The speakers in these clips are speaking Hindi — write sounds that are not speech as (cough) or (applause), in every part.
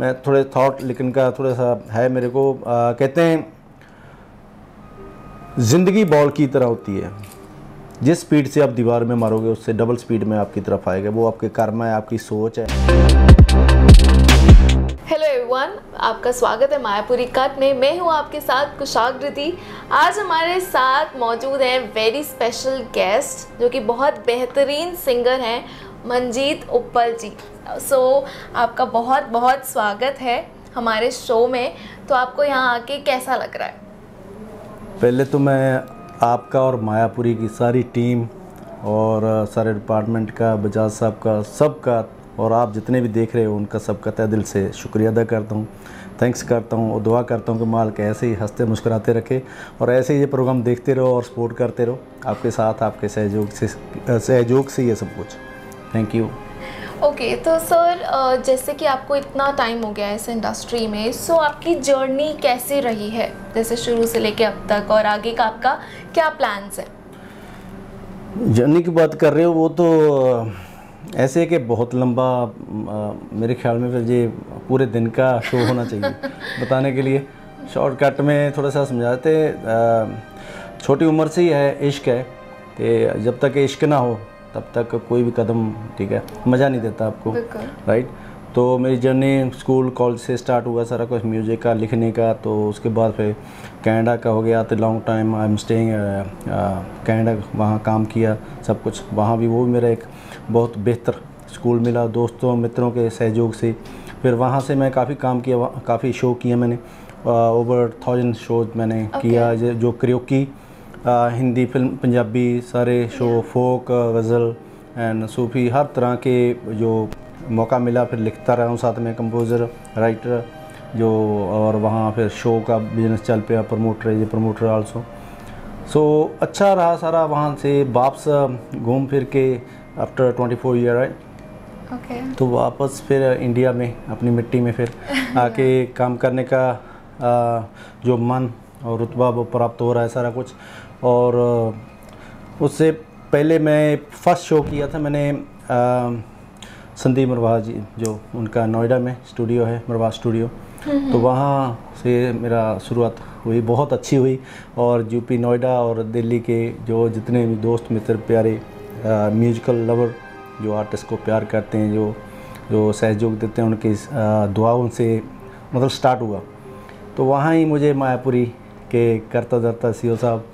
मैं थोड़े थॉट लेकिन का थोड़ा सा है मेरे को आ, कहते हैं ज़िंदगी बॉल की तरह होती है। जिस स्पीड से आप दीवार में मारोगे उससे डबल स्पीड में आपकी तरफ़ आएगा। वो आपके कर्म है आपकी सोच है। हेलो एवरीवन आपका स्वागत है मायापुरी कट में। मैं हूँ आपके साथ कुशाग्रति आज हमारे साथ मौजूद हैं वेरी स्पेशल गेस्ट जो कि बहुत बेहतरीन सिंगर हैं। मंजीत उप्पल जी। सो so, आपका बहुत बहुत स्वागत है हमारे शो में। तो आपको यहाँ आके कैसा लग रहा है? पहले तो मैं आपका और मायापुरी की सारी टीम और सारे डिपार्टमेंट का बजाज साहब का सबका और आप जितने भी देख रहे हो उनका सबका तय दिल से शुक्रिया अदा करता हूँ। थैंक्स करता हूँ और दुआ करता हूँ कि माल ऐसे ही हँसते मुस्कुराते रखे और ऐसे ही ये प्रोग्राम देखते रहो और सपोर्ट करते रहो। आपके साथ आपके सहयोग से सहयोग से ये सब कुछ। थैंक यू ओके okay, तो सर जैसे कि आपको इतना टाइम हो गया है इस इंडस्ट्री में सो आपकी जर्नी कैसी रही है? जैसे शुरू से लेके अब तक और आगे का आपका क्या प्लान्स है? जर्नी की बात कर रहे हो वो तो ऐसे कि बहुत लंबा मेरे ख्याल में फिर ये पूरे दिन का शो होना चाहिए (laughs) बताने के लिए। शॉर्टकट में थोड़ा सा समझाते छोटी उम्र से ही है इश्क है कि जब तक इश्क ना हो तब तक कोई भी कदम ठीक है मज़ा नहीं देता आपको राइट तो मेरी जर्नी स्कूल कॉलेज से स्टार्ट हुआ सारा कुछ म्यूज़िक का लिखने का तो उसके बाद फिर कनाडा का हो गया तो long time I am staying Canada वहाँ काम किया सब कुछ। वहाँ भी वो भी मेरा एक बहुत बेहतर स्कूल मिला दोस्तों मित्रों के सहयोग से। फिर वहाँ से मैं काफ़ी काम किया काफ़ी शो किया मैंने ओवर थाउज़ेंड शोज़ मैंने okay. किया जो क्रियोकी हिंदी फ़िल्म पंजाबी सारे शो फोक गज़ल एंड सूफ़ी हर तरह के जो मौका मिला फिर लिखता रहा हूँ साथ में कंपोज़र राइटर जो और वहाँ फिर शो का बिज़नेस चल पे प्रमोटर ये प्रमोटर आल्सो सो अच्छा रहा सारा वहाँ से वापस घूम फिर के आफ्टर ट्वेंटी फोर ईयर आए okay. तो वापस फिर इंडिया में अपनी मिट्टी में फिर (laughs) आके काम करने का आ, जो मन और रुतबा वो प्राप्त हो रहा है सारा कुछ। और उससे पहले मैं फ़र्स्ट शो किया था मैंने संदीप मरवाहा जी जो उनका नोएडा में स्टूडियो है मरवाहा स्टूडियो। तो वहाँ से मेरा शुरुआत हुई बहुत अच्छी हुई। और यूपी नोएडा और दिल्ली के जो जितने भी दोस्त मित्र प्यारे म्यूजिकल लवर जो आर्टिस्ट को प्यार करते हैं जो जो सहयोग देते हैं उनकी दुआओं से मतलब स्टार्ट हुआ। तो वहाँ ही मुझे मायापुरी के करता धरता सी साहब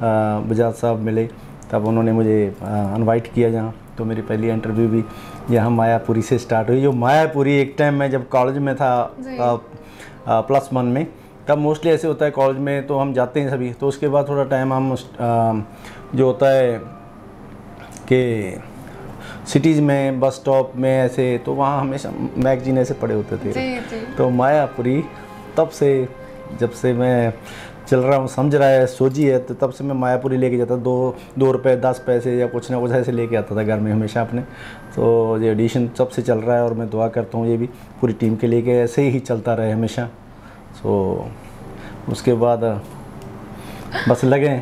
बजाज साहब मिले तब उन्होंने मुझे इनवाइट किया जहाँ। तो मेरी पहली इंटरव्यू भी यहाँ मायापुरी से स्टार्ट हुई जो मायापुरी एक टाइम मैं जब कॉलेज में था आ, आ, प्लस वन में तब मोस्टली ऐसे होता है कॉलेज में तो हम जाते हैं सभी। तो उसके बाद थोड़ा टाइम हम आ, जो होता है कि सिटीज़ में बस स्टॉप में ऐसे तो वहाँ हमेशा मैगजीन ऐसे पड़े होते थे। जी, जी। तो मायापुरी तब से जब से मैं चल रहा हूँ समझ रहा है सोची है तो तब से मैं मायापुरी लेके जाता दो दो रुपये दस पैसे या कुछ ना कुछ ऐसे लेके आता था घर में हमेशा अपने। तो ये एडिशन तब से चल रहा है और मैं दुआ करता हूँ ये भी पूरी टीम के लिए कि ऐसे ही चलता रहे हमेशा। सो उसके बाद बस लगे।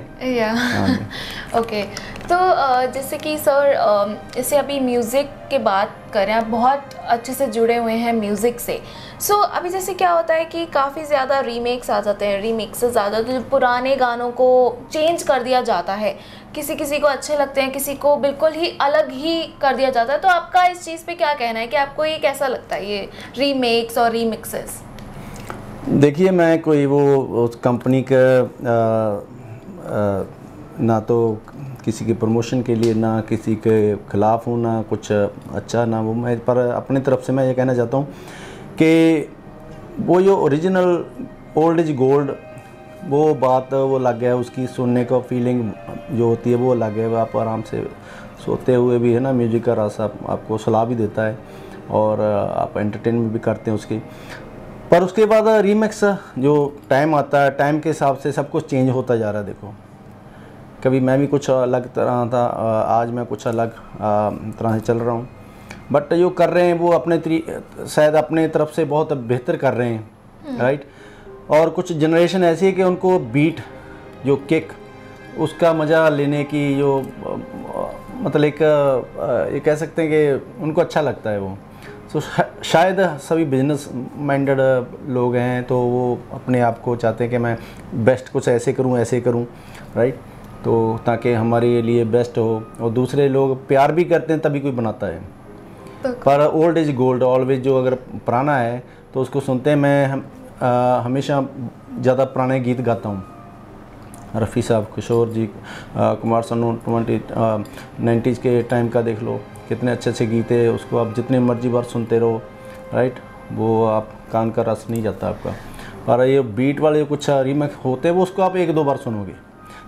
ओके (laughs) तो जैसे कि सर जैसे अभी म्यूज़िक के बात करें आप बहुत अच्छे से जुड़े हुए हैं म्यूज़िक से। सो so, अभी जैसे क्या होता है कि काफ़ी ज़्यादा रीमेक्स आ जाते हैं रीमेक्स ज़्यादा तो पुराने गानों को चेंज कर दिया जाता है। किसी किसी को अच्छे लगते हैं किसी को बिल्कुल ही अलग ही कर दिया जाता है। तो आपका इस चीज़ पे क्या कहना है कि आपको ये कैसा लगता है ये रीमेक्स और रीमिक्सेस देखिए मैं कोई वो उस कंपनी का ना तो किसी के प्रमोशन के लिए ना किसी के ख़िलाफ़ हूँ ना कुछ अच्छा ना वो मैं पर अपनी तरफ़ से मैं ये कहना चाहता हूँ कि वो जो ओरिजिनल ओल्ड इज़ गोल्ड वो बात वो अलग है उसकी सुनने का फीलिंग जो होती है वो अलग है। आप आराम से सोते हुए भी है ना म्यूज़िक का रस आप, आपको सलाह भी देता है और आप एंटरटेनमेंट भी करते हैं उसकी। पर उसके बाद रीमिक्स जो टाइम आता है टाइम के हिसाब से सब कुछ चेंज होता जा रहा है देखो। कभी मैं भी कुछ अलग तरह था आज मैं कुछ अलग तरह से चल रहा हूँ। बट जो कर रहे हैं वो अपने शायद अपने तरफ़ से बहुत बेहतर कर रहे हैं राइट हम्म। और कुछ जनरेशन ऐसी है कि उनको बीट जो किक उसका मज़ा लेने की जो मतलब एक ये कह सकते हैं कि उनको अच्छा लगता है वो। तो शायद सभी बिज़नेस माइंडेड लोग हैं तो वो अपने आप को चाहते हैं कि मैं बेस्ट कुछ ऐसे करूँ ऐसे करूँ राइट तो ताकि हमारे लिए बेस्ट हो। और दूसरे लोग प्यार भी करते हैं तभी कोई बनाता है। पर ओल्ड इज़ गोल्ड ऑलवेज जो अगर पुराना है तो उसको सुनते हैं मैं हम, आ, हमेशा ज़्यादा पुराने गीत गाता हूँ। रफ़ी साहब किशोर जी आ, कुमार सनू ट्वेंटी नाइन्टीज़ के टाइम का देख लो। कितने अच्छे अच्छे गीत है उसको आप जितने मर्ज़ी बार सुनते रहो राइट वो आप कान का रस नहीं जाता आपका। पर ये बीट वाले कुछ रीमेक होते हैं वो उसको आप एक दो बार सुनोगे।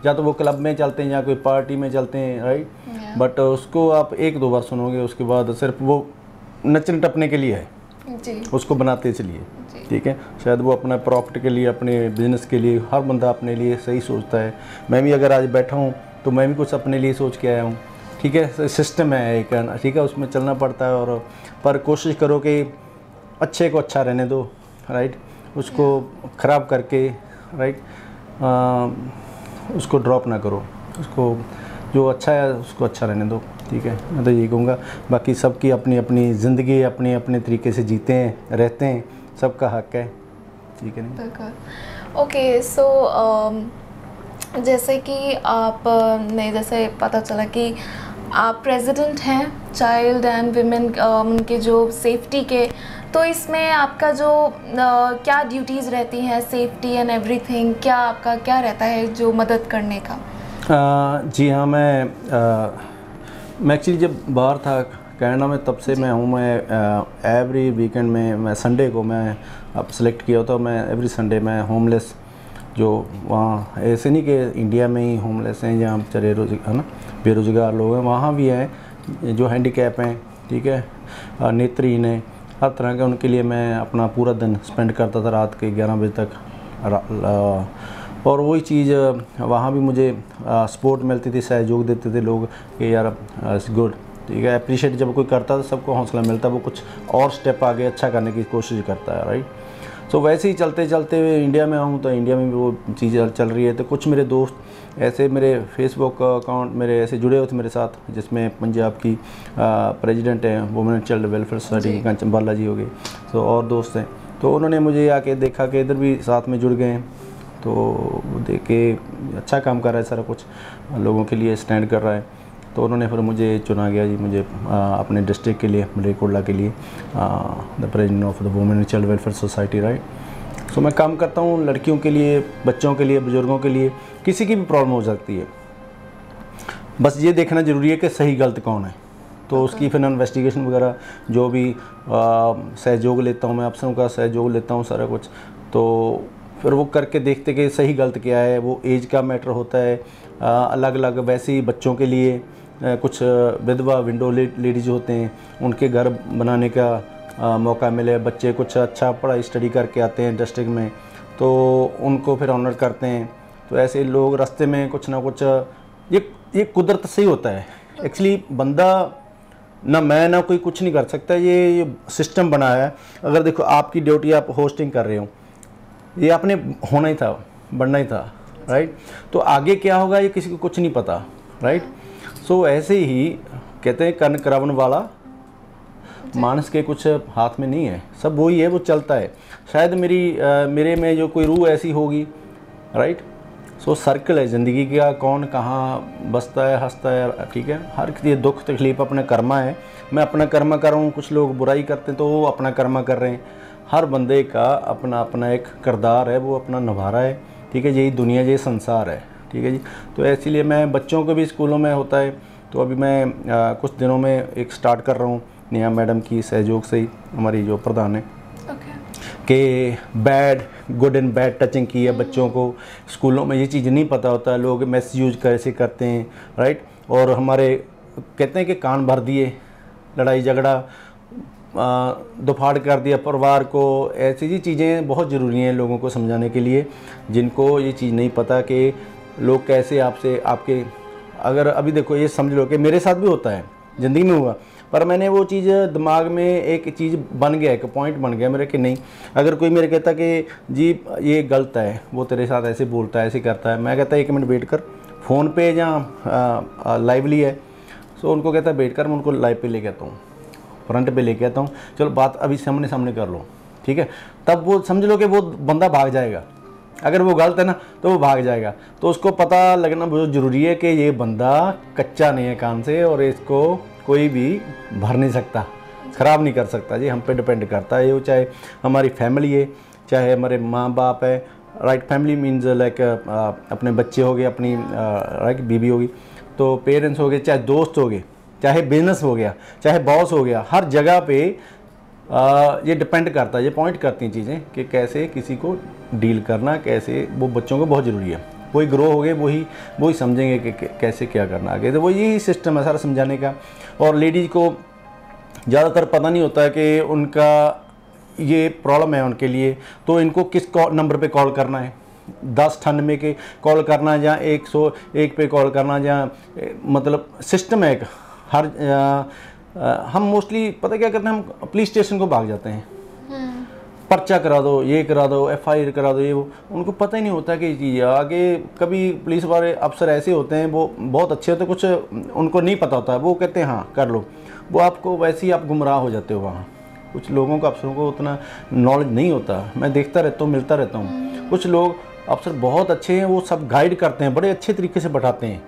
या तो वो क्लब में चलते हैं या कोई पार्टी में चलते हैं राइट बट उसको आप एक दो बार सुनोगे उसके बाद सिर्फ़ वो नचने टपने के लिए है। जी। उसको बनाते चलिए ठीक है? शायद वो अपना प्रॉफिट के लिए अपने बिज़नेस के लिए हर बंदा अपने लिए सही सोचता है। मैं भी अगर आज बैठा हूँ तो मैं भी कुछ अपने लिए सोच के आया हूँ ठीक है? सिस्टम है एक ठीक है? उसमें चलना पड़ता है और पर कोशिश करो कि अच्छे को अच्छा रहने दो राइट उसको ख़राब करके राइट उसको ड्रॉप ना करो। उसको जो अच्छा है, उसको अच्छा रहने दो, ठीक है? मैं तो यही कहूँगा, बाकी सबकी अपनी अपनी ज़िंदगी अपने अपने तरीके से जीते हैं, रहते हैं, सबका हक है, ठीक है नहीं ओके सो जैसे कि आपने जैसे पता चला कि आप प्रेसिडेंट हैं चाइल्ड एंड विमेन उनके जो सेफ्टी के तो इसमें आपका जो uh, क्या ड्यूटीज़ रहती हैं सेफ्टी एंड एवरीथिंग क्या आपका क्या रहता है जो मदद करने का? uh, जी हाँ मैं uh, मैं एक्चुअली जब बाहर था कनाडा में तब से मैं हूँ मैं एवरी वीकेंड में मैं संडे को मैं अब सेलेक्ट किया होता मैं एवरी संडे मैं होमलेस जो वहाँ ऐसे नहीं कि इंडिया में ही होमलेस हैं जहाँ चले रोज है ना? बेरोज़गार लोग हैं, वहाँ भी हैं, जो हैंडीकैप हैं, ठीक है? नेत्रहीन हैं, हर तरह के उनके लिए मैं अपना पूरा दिन स्पेंड करता था रात के ग्यारह बजे तक और वही चीज़, वहाँ भी मुझे सपोर्ट मिलती थी, सहयोग देते थे लोग कि यार इट्स गुड ठीक है? अप्रिशिएट जब कोई करता तो सबको हौसला मिलता है, वो कुछ और स्टेप आगे अच्छा करने की कोशिश करता है राइट सो वैसे ही चलते चलते हुए इंडिया में आऊँ तो इंडिया में भी वो चीज़ चल रही है। तो कुछ मेरे दोस्त ऐसे मेरे फेसबुक अकाउंट मेरे ऐसे जुड़े हुए थे मेरे साथ जिसमें पंजाब की प्रेसिडेंट हैं women child welfare society Kanchan Bala ji हो गए। तो और दोस्त हैं। तो उन्होंने मुझे आके देखा कि इधर भी साथ में जुड़ गए हैं। तो देख के अच्छा काम कर रहा है सारा कुछ लोगों के लिए स्टैंड कर रहा है। तो उन्होंने फिर मुझे चुना गया जी मुझे आ, अपने डिस्ट्रिक्ट के लिए मलेरकोटला के लिए the president of the women child welfare society right so मैं काम करता हूँ लड़कियों के लिए बच्चों के लिए बुज़ुर्गों के लिए किसी की भी प्रॉब्लम हो सकती है। बस ये देखना ज़रूरी है कि सही गलत कौन है। तो उसकी फिर इन्वेस्टिगेशन वगैरह जो भी सहयोग लेता हूँ मैं अफसरों का सहयोग लेता हूँ सारा कुछ। तो फिर वो करके देखते कि सही गलत क्या है वो एज का मैटर होता है आ, अलग अलग वैसे ही बच्चों के लिए कुछ विधवा विंडो लेडीज़ होते हैं, उनके घर बनाने का मौका मिले, बच्चे कुछ अच्छा पढ़ाई स्टडी करके आते हैं डिस्ट्रिक्ट में तो उनको फिर ऑनर करते हैं। तो ऐसे लोग रास्ते में कुछ ना कुछ ये ये कुदरत से ही होता है। एक्चुअली बंदा ना मैं ना कोई कुछ नहीं कर सकता, ये ये सिस्टम बनाया है। अगर देखो, आपकी ड्यूटी आप होस्टिंग कर रहे हो, ये आपने होना ही था बढ़ना ही था राइट तो आगे क्या होगा, ये किसी को कुछ नहीं पता राइट सो so, ऐसे ही कहते हैं कर्ण करावन वाला मानस के कुछ हाथ में नहीं है। सब वही है वो चलता है। शायद मेरी आ, मेरे में जो कोई रूह ऐसी होगी राइट सो so, सर्कल है ज़िंदगी का कौन कहाँ बसता है हंसता है ठीक है? हर ये दुख तकलीफ़ अपने कर्मा है। मैं अपना कर्मा कर रहा हूँ कुछ लोग बुराई करते हैं तो वो अपना कर्मा कर रहे हैं। हर बंदे का अपना अपना एक करदार है वो अपना निभा रहा है ठीक है? यही दुनिया यही संसार है। ठीक है जी। तो इसीलिए मैं बच्चों को भी स्कूलों में होता है तो अभी मैं आ, कुछ दिनों में एक स्टार्ट कर रहा हूँ नेहा मैडम की सहयोग से ही हमारी जो प्रधान है। कि bad good and bad touching की है बच्चों को। स्कूलों में ये चीज़ नहीं पता होता लोग मैस यूज़ कैसे करते हैं राइट और हमारे कहते हैं कि कान भर दिए लड़ाई झगड़ा दोफाड़ कर दिया परिवार को ऐसी ही चीज़ें बहुत ज़रूरी हैं लोगों को समझाने के लिए जिनको ये चीज़ नहीं पता कि लोग कैसे आपसे, आपके, अगर अभी देखो, ये समझ लो कि मेरे साथ भी होता है, ज़िंदगी में हुआ, पर मैंने वो चीज़ दिमाग में एक चीज़ बन गया, एक पॉइंट बन गया मेरे कि नहीं। अगर कोई मेरे कहता कि, जी, ये गलत है, वो तेरे साथ ऐसे बोलता है, ऐसे करता है, मैं कहता, एक मिनट वेट कर फ़ोन पे या लाइवली है? सो उनको कहता है वेट कर, मैं उनको लाइव पे ले कहता हूँ फ्रंट पे लेके आता हूँ, चलो बात अभी सामने सामने कर लो, ठीक है? तब वो समझ लो कि वो बंदा भाग जाएगा। अगर वो गलत है ना तो वो भाग जाएगा। तो उसको पता लगना बहुत ज़रूरी है कि ये बंदा कच्चा नहीं है काम से और इसको कोई भी भर नहीं सकता, ख़राब नहीं कर सकता। जी, हम पे डिपेंड करता है। वो चाहे हमारी फैमिली है, चाहे हमारे माँ बाप है, राइट फैमिली मीन्स लाइक अपने बच्चे हो गए, अपनी राइट बीबी होगी। तो पेरेंट्स हो गए, चाहे दोस्त हो गए, चाहे बिज़नेस हो गया, चाहे बॉस हो गया, हर जगह पे ये डिपेंड करता है ये पॉइंट करती हैं चीज़ें कि कैसे किसी को डील करना कैसे वो बच्चों को बहुत ज़रूरी है। वही ग्रो हो गए वही वही समझेंगे कि कैसे क्या करना आगे। तो वो यही सिस्टम है सारा समझाने का। और लेडीज़ को ज़्यादातर पता नहीं होता है कि उनका ये प्रॉब्लम है उनके लिए तो इनको किस नंबर पे कॉल करना है? दस अठानवे के कॉल करना या एक सौ एक पे कॉल करना या मतलब सिस्टम है एक। हर आ, हम मोस्टली पता क्या करते हैं, हम पुलिस स्टेशन को भाग जाते हैं। पर्चा करा दो, ये करा दो एफ़ आई आर करा दो, ये वो। उनको पता ही नहीं होता कि ये आगे कभी पुलिस वाले अफसर ऐसे होते हैं, वो बहुत अच्छे होते कुछ उनको नहीं पता होता। वो कहते हैं हाँ कर लो। वो आपको वैसे ही आप गुमराह हो जाते हो वहाँ। कुछ लोगों को, अफसरों को उतना नॉलेज नहीं होता। मैं देखता रहता हूँ, मिलता रहता हूँ। कुछ लोग, अफसर बहुत अच्छे हैं, वो सब गाइड करते हैं, बड़े अच्छे तरीके से बैठाते हैं।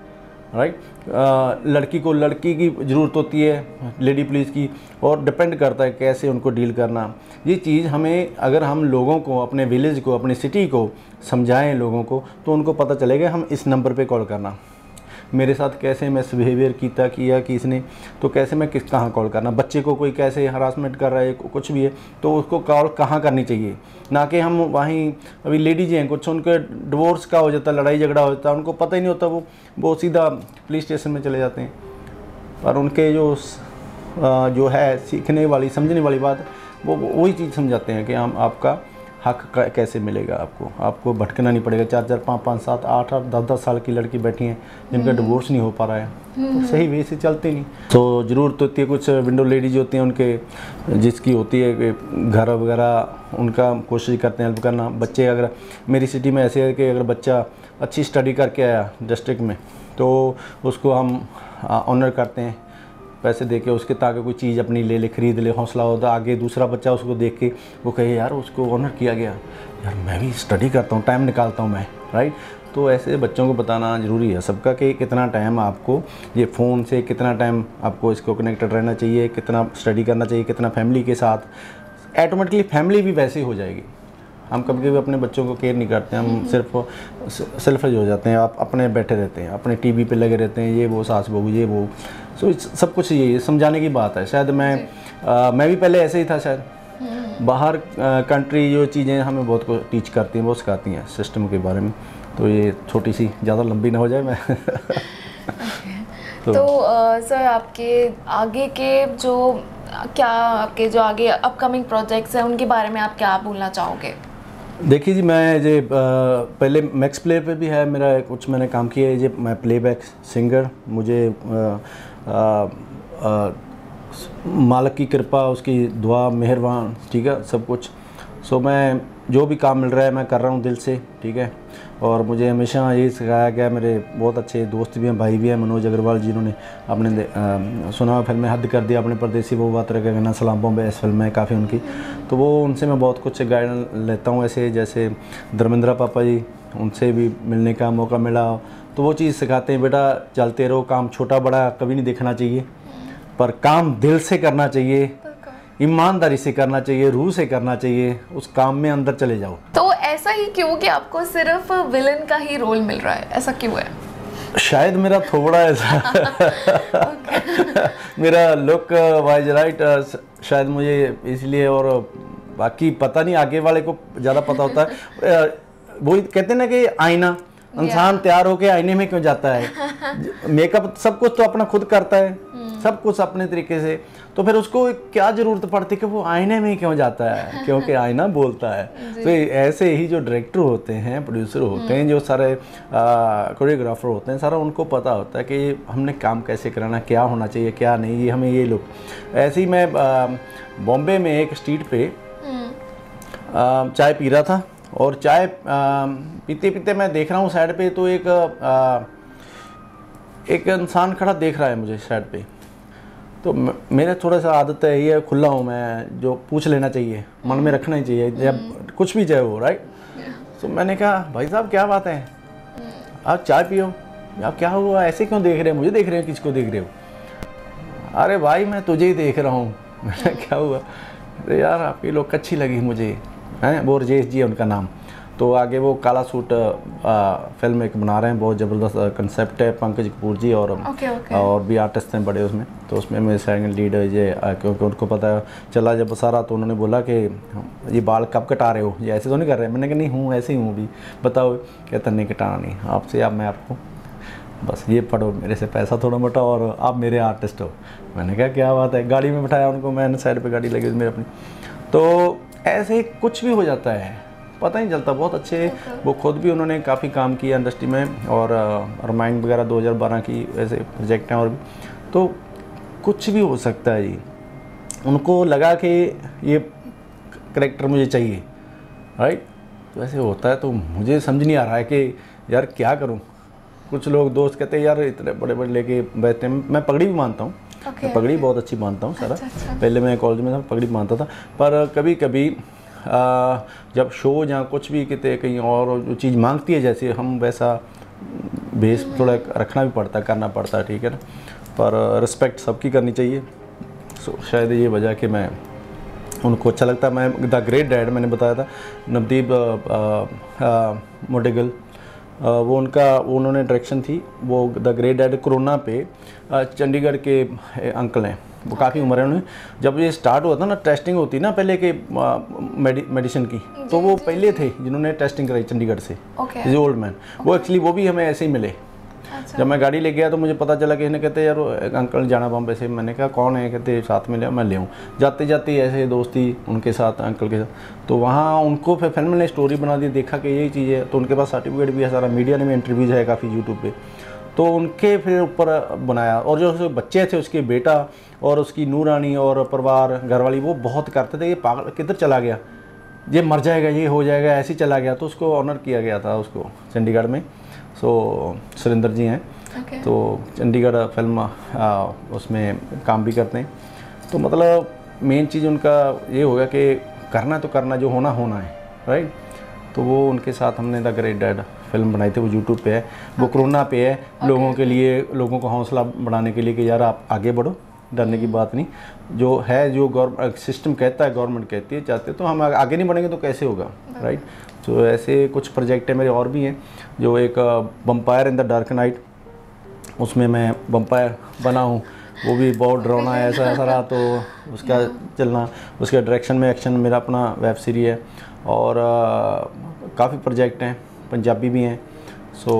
राइट लड़की को लड़की की ज़रूरत होती है लेडी पुलिस की, और डिपेंड करता है कैसे उनको डील करना। ये चीज़ हमें, अगर हम लोगों को, अपने विलेज को, अपनी सिटी को समझाएँ लोगों को तो उनको पता चलेगा हम इस नंबर पे कॉल करना। मेरे साथ कैसे मिसबिहेवियर कीता, किया, कि इसने तो कैसे मैं किस, कहाँ कॉल करना? बच्चे को कोई कैसे हरासमेंट कर रहा है कुछ भी है तो उसको कॉल कहाँ करनी चाहिए? ना कि हम वहीं, अभी लेडीज़ हैं कुछ उनके डिवोर्स का हो जाता, लड़ाई झगड़ा हो जाता, उनको पता ही नहीं होता, वो वो सीधा पुलिस स्टेशन में चले जाते हैं। पर उनके जो जो है, सीखने वाली, समझने वाली बात वो, वही चीज़ समझाते हैं कि हम आपका हक कैसे मिलेगा आपको? आपको भटकना नहीं पड़ेगा। चार चार पाँच पाँच सात आठ आठ दस दस साल की लड़की बैठी हैं जिनका डिवोर्स हम्म। नहीं हो पा रहा है। तो हम्म। सही वे से चलते नहीं। तो ज़रूरत होती है कुछ विंडो लेडीज़ होती हैं उनके जिसकी होती है कि घर वगैरह उनका कोशिश करते हैं हेल्प करना। बच्चे अगर मेरी सिटी में ऐसे है कि अगर बच्चा अच्छी स्टडी करके आया डिस्ट्रिक्ट में तो उसको हम ऑनर करते हैं। पैसे दे के उसके ताकि कोई चीज़ अपनी ले ले ख़रीद ले हौसला होता आगे दूसरा बच्चा उसको देख के वो कहे यार उसको ऑनर किया गया। यार मैं भी स्टडी करता हूँ टाइम निकालता हूँ मैं राइट तो ऐसे बच्चों को बताना ज़रूरी है सबका कि कितना टाइम आपको ये फ़ोन से कितना टाइम आपको इसको कनेक्टेड रहना चाहिए कितना स्टडी करना चाहिए कितना फैमिली के साथ। ऐटोमेटिकली फैमिली भी वैसे ही हो जाएगी। हम कभी कभी अपने बच्चों को केयर नहीं करते हम हम्म। सिर्फ़ सेल्फिश हो जाते हैं आप अपने बैठे रहते हैं अपने टीवी पे लगे रहते हैं ये वो सास बहू ये वो। सो सब कुछ ये समझाने की बात है। शायद मैं आ, मैं भी पहले ऐसे ही था शायद। बाहर कंट्री जो चीज़ें हमें बहुत कुछ टीच करती हैं बहुत सिखाती हैं सिस्टम के बारे में। तो ये छोटी सी ज़्यादा लंबी ना हो जाए मैं। तो, तो सर आपके आगे के जो क्या आपके जो आगे अपकमिंग प्रोजेक्ट्स हैं उनके बारे में आप क्या बोलना चाहोगे? देखिए जी मैं जे पहले मैक्स प्ले पे भी है मेरा कुछ मैंने काम किया है। जी मैं प्लेबैक सिंगर मुझे मालक की कृपा, उसकी दुआ, मेहरबान, ठीक है, सब कुछ। सो मैं जो भी काम मिल रहा है, मैं कर रहा हूँ दिल से, ठीक है। और मुझे हमेशा यही सिखाया गया मेरे बहुत अच्छे दोस्त भी हैं, भाई भी हैं, मनोज अग्रवाल जी जिन्होंने अपने सुना फ़िल्म में हद कर दिया अपने परदेसी, वो बात रखे गना सलाम बॉम्बे, इस फ़िल्म है काफ़ी उनकी। तो वो उनसे मैं बहुत कुछ गाइड लेता हूँ, ऐसे जैसे धर्मेंद्रा पापा जी, उनसे भी मिलने का मौका मिला तो वो चीज़ सिखाते हैं बेटा चलते रहो काम छोटा बड़ा कभी नहीं देखना चाहिए पर काम दिल से करना चाहिए ईमानदारी से करना चाहिए रूह से करना चाहिए उस काम में अंदर चले जाओ। तो ऐसा ही क्यों कि आपको सिर्फ़ विलन का ही रोल मिल रहा है? ऐसा क्यों है? शायद मेरा थोड़ा ऐसा (laughs) मेरा लुक वाइज राइट शायद मुझे इसलिए और बाकी पता नहीं आगे वाले को ज़्यादा पता होता है। (laughs) वो कहते हैं ना कि आईना इंसान तैयार होके आईने में क्यों जाता है? (laughs) मेकअप सब कुछ तो अपना खुद करता है। hmm. सब कुछ अपने तरीके से। तो फिर उसको क्या ज़रूरत पड़ती है कि वो आईने में क्यों जाता है? (laughs) क्योंकि आईना बोलता है। तो ऐसे ही जो डायरेक्टर होते हैं प्रोड्यूसर होते हैं जो सारे कोरियोग्राफर होते हैं सारा उनको पता होता है कि हमने काम कैसे कराना क्या होना चाहिए क्या नहीं ये हमें ये लोग ऐसे ही मैं बॉम्बे में एक स्ट्रीट पे हम्म। चाय पी रहा था। और चाय पीते पीते मैं देख रहा हूँ साइड पे तो एक आ, एक इंसान खड़ा देख रहा है मुझे साइड पे। तो मेरा थोड़ा सा आदत है ये खुला हूँ मैं जो पूछ लेना चाहिए मन में रखना ही चाहिए जब कुछ भी चाहे वो राइट तो मैंने कहा भाई साहब क्या बात है? आप चाय पियो। आप क्या हुआ? ऐसे क्यों देख रहे हो? मुझे देख रहे हो किसको देख रहे हो? अरे भाई मैं तुझे ही देख रहा हूँ। (laughs) क्या हुआ? अरे यार आपकी लोग अच्छी लगी मुझे। हैं वो रजेश जी है उनका नाम। तो आगे वो काला सूट फ़िल्म एक बना रहे हैं बहुत ज़बरदस्त कंसेप्ट है पंकज कपूर जी और ओके ओके। और भी आर्टिस्ट हैं बड़े उसमें। तो उसमें मेरे सेकंड लीड ये क्योंकि उनको पता चला जब सारा तो उन्होंने बोला कि ये बाल कब कटा रहे हो? ये ऐसे तो नहीं कर रहे मैंने कहा नहीं हूँ ऐसे ही हूँ भी बताओ। कहता नहीं कटाना नहीं। आपसे अब मैं आपको बस ये पढ़ो मेरे से पैसा थोड़ा मोटा और आप मेरे आर्टिस्ट हो। मैंने कहा क्या बात है? गाड़ी में बिठाया उनको मैंने साइड पर गाड़ी लगी हुई मेरे अपनी। तो ऐसे ही कुछ भी हो जाता है। पता नहीं चलता, बहुत अच्छे वो खुद भी उन्होंने काफ़ी काम किया इंडस्ट्री में और रामायण वगैरह 2012 की ऐसे प्रोजेक्ट हैं और भी तो कुछ भी हो सकता है जी। उनको लगा कि ये करेक्टर मुझे चाहिए राइट तो ऐसे होता है तो मुझे समझ नहीं आ रहा है कि यार क्या करूँ। कुछ लोग दोस्त कहते हैं, यार इतने बड़े बड़े लेके बैठते हैं। मैं पगड़ी भी मानता हूँ मैं पगड़ी बहुत अच्छी मानता हूँ सारा। अच्छा, अच्छा। पहले मैं कॉलेज में था पगड़ी मानता था। पर कभी कभी आ, जब शो या कुछ भी कितने कहीं और जो चीज़ मांगती है जैसे हम वैसा बेस थोड़ा रखना भी पड़ता करना पड़ता है ठीक है ना? पर रिस्पेक्ट सबकी करनी चाहिए। सो शायद ये वजह कि मैं उनको अच्छा लगता। मैं द ग्रेट डैड मैंने बताया था नवदीप मोडेगल वो उनका वो उन्होंने डायरेक्शन थी वो द ग्रेट डैड कोरोना पे चंडीगढ़ के अंकल हैं। वो काफ़ी उम्र है उन्हें। जब ये स्टार्ट हुआ था ना टेस्टिंग होती ना पहले के मेडिसिन की तो वो पहले थे जिन्होंने टेस्टिंग कराई चंडीगढ़ से। इज़ ओल्ड मैन वो एक्चुअली वो भी हमें ऐसे ही मिले। अच्छा। जब मैं गाड़ी ले गया तो मुझे पता चला कि इन्हें कहते यार अंकल जाना बॉम्बे से। मैंने कहा कौन है? कहते साथ में ले आओ, मैं ले आऊँ। जाते जाते ऐसे दोस्ती उनके साथ अंकल के साथ। तो वहाँ उनको फिर फ़िल्म ने स्टोरी बना दी देखा कि यही चीज़ है। तो उनके पास सर्टिफिकेट भी है सारा मीडिया ने भी इंटरव्यूज़ है काफ़ी यूट्यूब पर तो उनके फिर ऊपर बनाया। और जो बच्चे थे उसके बेटा और उसकी नूरानी और परिवार घरवाली वो बहुत करते थे ये पागल किधर चला गया? ये मर जाएगा ये हो जाएगा ऐसे ही चला गया। तो उसको ऑनर किया गया था उसको चंडीगढ़ में। सो सुरेंद्र जी हैं। Okay. तो चंडीगढ़ फ़िल्म आ, उसमें काम भी करते हैं। तो मतलब मेन चीज़ उनका ये हो गया कि करना तो करना जो होना होना है राइट तो वो उनके साथ हमने द ग्रेट डैड फ़िल्म बनाई थी वो यूट्यूब पे है। वो कोरोना पे है लोगों के लिए लोगों को हौसला बढ़ाने के लिए कि यार आप आगे बढ़ो। डरने की बात नहीं। जो है जो गवर्नमेंट सिस्टम कहता है गवर्नमेंट कहती है चाहते तो हम आगे नहीं बढ़ेंगे तो कैसे होगा राइट तो ऐसे कुछ प्रोजेक्ट है मेरे और भी हैं जो एक vampire in the dark night उसमें मैं बम्पायर बना हूँ वो भी बहुत डरावना है ऐसा ऐसा रहा तो उसका चलना उसके डायरेक्शन में एक्शन मेरा अपना वेब सीरीज़ है और काफ़ी प्रोजेक्ट हैं पंजाबी भी हैं सो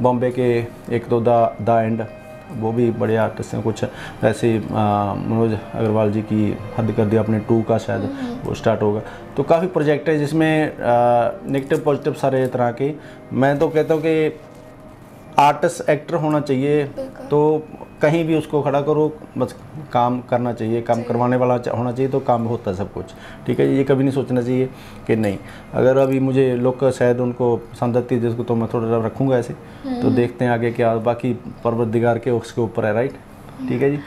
बॉम्बे के एक दो दा दा एंड वो भी बड़े आर्टिस्ट हैं कुछ ऐसे मनोज अग्रवाल जी की हद कर दिया अपने टू का शायद वो स्टार्ट होगा। तो काफ़ी प्रोजेक्ट है जिसमें नेगेटिव पॉजिटिव सारे तरह के। मैं तो कहता हूँ कि आर्टिस्ट एक्टर होना चाहिए। तो कहीं भी उसको खड़ा करो बस काम करना चाहिए काम करवाने वाला होना चाहिए तो काम होता है सब कुछ। ठीक है ये कभी नहीं सोचना चाहिए कि नहीं। अगर अभी मुझे लोग शायद उनको पसंद आती है जिसको तो मैं थोड़ा रखूँगा ऐसे। तो देखते हैं आगे क्या बाकी पर्वत दिगार के उसके ऊपर है राइट ठीक है जी।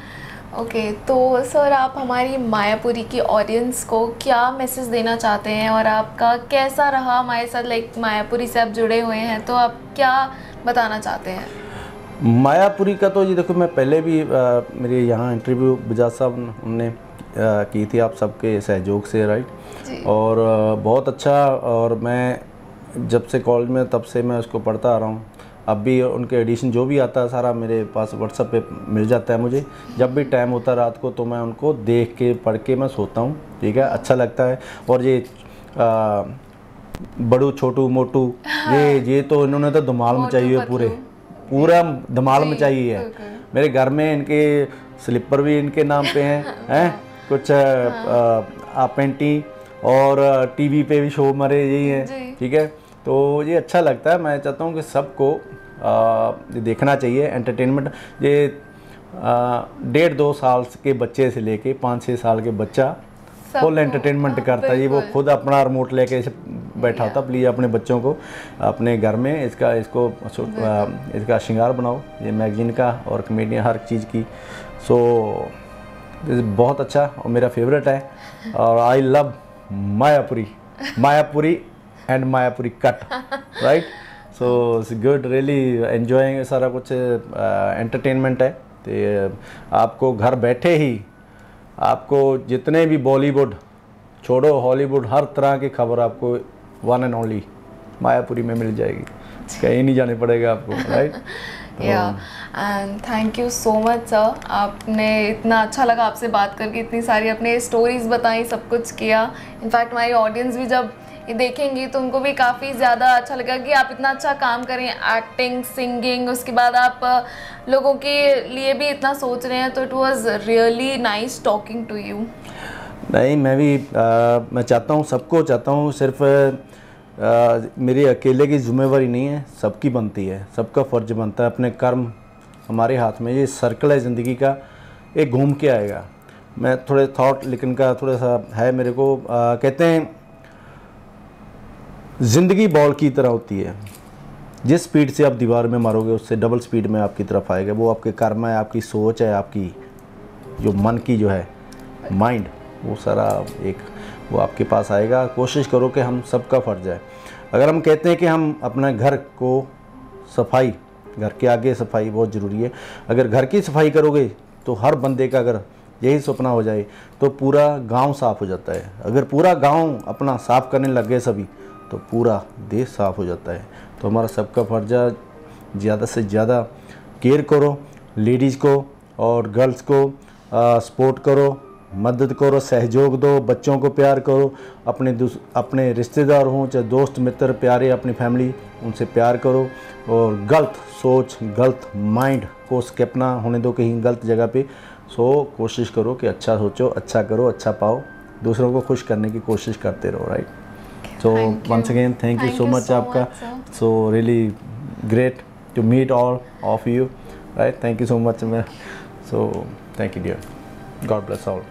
ओके तो सर आप हमारी मायापुरी की ऑडियंस को क्या मैसेज देना चाहते हैं और आपका कैसा रहा हमारे साथ? लाइक मायापुरी से आप जुड़े हुए हैं तो आप क्या बताना चाहते हैं? मायापुरी का तो ये देखो मैं पहले भी आ, मेरे यहाँ इंटरव्यू बजाज साहब ने- उनने की थी आप सबके सहयोग से राइट और आ, बहुत अच्छा और मैं जब से कॉलेज में तब से मैं उसको पढ़ता आ रहा हूँ। अब भी उनके एडिशन जो भी आता है सारा मेरे पास व्हाट्सएप पे मिल जाता है मुझे। जब भी टाइम होता है रात को तो मैं उनको देख के पढ़ के मैं सोता हूँ ठीक है? अच्छा लगता है। और ये आ, बड़ू छोटू मोटू ये ये तो इन्होंने तो धमाल मचाई है। पूरे। पूरा धमाल मचाई है। मेरे घर में इनके स्लीपर भी इनके नाम पे हैं (laughs) हैं? कुछ आ, पेंटी और टीवी पे भी शो मरे यही हैं ठीक है? तो ये अच्छा लगता है मैं चाहता हूँ कि सबको देखना चाहिए एंटरटेनमेंट ये डेढ़ दो साल के बच्चे से लेके पाँच छः साल के बच्चा फुल एंटरटेनमेंट हाँ, करता है। ये वो खुद अपना रिमोट लेके बैठा होता प्लीज़ अपने बच्चों को अपने घर में इसका इसको इसका श्रृंगार बनाओ ये मैगजीन का और कमेडियन हर चीज़ की। सो बहुत अच्छा और मेरा फेवरेट है और I love Mayapuri Mayapuri and Mayapuri cut right so it's good really enjoying सारा कुछ एंटरटेनमेंट है। तो आपको घर बैठे ही आपको जितने भी बॉलीवुड छोड़ो हॉलीवुड हर तरह की खबर आपको वन एंड ओनली मायापुरी में मिल जाएगी। कहीं नहीं जाने पड़ेगा आपको राइट या and thank you so much sir आपने इतना अच्छा लगा आपसे बात करके इतनी सारी अपने स्टोरीज बताई सब कुछ किया। इनफैक्ट हमारी ऑडियंस भी जब ये देखेंगी तो उनको भी काफ़ी ज़्यादा अच्छा लगा कि आप इतना अच्छा काम करें एक्टिंग सिंगिंग उसके बाद आप लोगों के लिए भी इतना सोच रहे हैं तो it was really nice talking to you नहीं मैं भी आ, मैं चाहता हूँ सबको चाहता हूँ सिर्फ़ मेरी अकेले की जिम्मेवारी नहीं है सबकी बनती है सबका फ़र्ज़ बनता है अपने कर्म हमारे हाथ में ये सर्कल है ज़िंदगी का ये घूम के आएगा। मैं थोड़े थॉट लेकिन का थोड़ा सा है मेरे को आ, कहते हैं ज़िंदगी बॉल की तरह होती है। जिस स्पीड से आप दीवार में मारोगे उससे डबल स्पीड में आपकी तरफ़ आएगा। वो आपके कर्म है आपकी सोच है आपकी जो मन की जो है माइंड वो सारा एक वो आपके पास आएगा। कोशिश करो कि हम सबका फ़र्ज़ है। अगर हम कहते हैं कि हम अपने घर को सफ़ाई, घर के आगे सफ़ाई बहुत ज़रूरी है। अगर घर की सफ़ाई करोगे तो हर बंदे का अगर यही सपना हो जाए तो पूरा गाँव साफ़ हो जाता है। अगर पूरा गाँव अपना साफ़ करने लग गए सभी तो पूरा देश साफ़ हो जाता है। तो हमारा सबका फ़र्ज़ है, ज़्यादा से ज़्यादा केयर करो, लेडीज़ को और गर्ल्स को सपोर्ट करो। मदद करो सहयोग दो बच्चों को प्यार करो अपने अपने रिश्तेदार हों चाहे दोस्त मित्र प्यारे अपनी फैमिली उनसे प्यार करो और गलत सोच गलत माइंड को स्केप ना होने दो कहीं गलत जगह पे। सो कोशिश करो कि अच्छा सोचो अच्छा करो अच्छा पाओ। दूसरों को खुश करने की कोशिश करते रहो right so. Once again thank you so much आपका। So really great to meet all of you right thank you so much so thank you dear. God bless all.